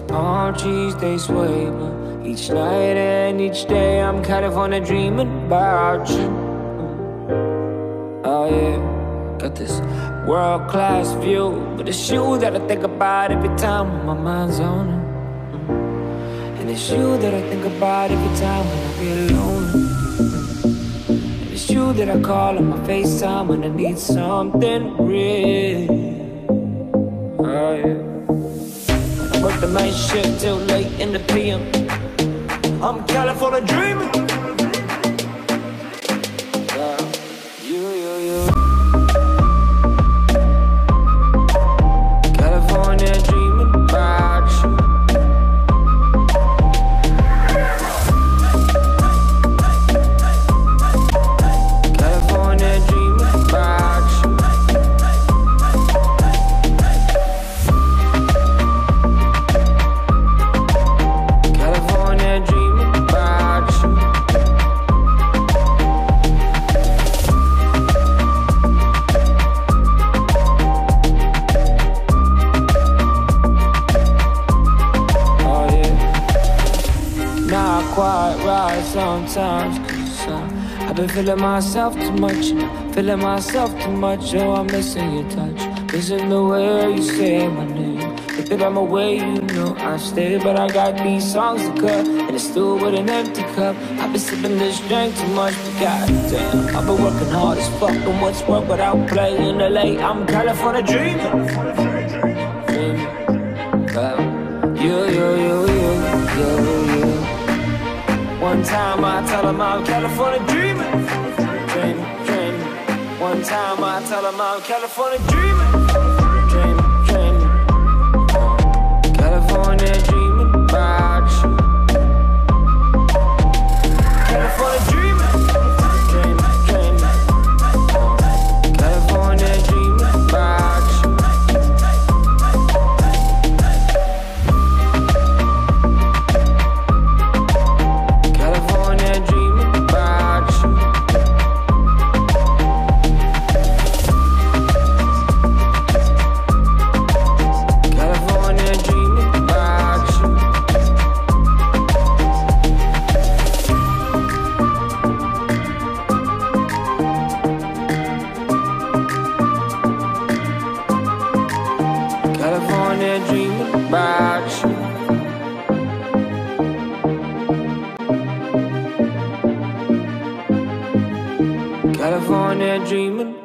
palm trees they sway. But each night and each day, I'm California dreaming about you. Oh yeah, got this world class view, but it's you that I think about every time my mind's on it. And it's you that I think about every time when I get alone. And it's you that I call on my FaceTime when I need something real. Oh yeah. Work the night shift till late in the PM. I'm California dreaming. Quite right sometimes. Cause I've been feeling myself too much. Feeling myself too much. Oh, I'm missing your touch. Missing the way you say my name. If I'm away, you know I stay. But I got these songs to cut. And it's still with an empty cup. I've been sipping this drink too much. But goddamn, I've been working hard as fuck. And what's work without playing LA? I'm California. Dreaming. One time I tell them I'm California dreaming, dreaming, dreaming. One time I tell them I'm California dreaming, About you. California dreaming